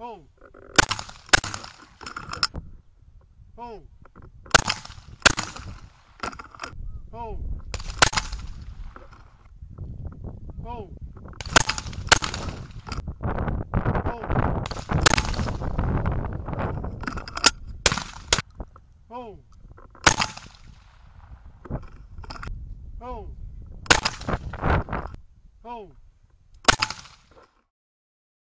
Ho. Ho. Ho. Ho. Ho. Ho.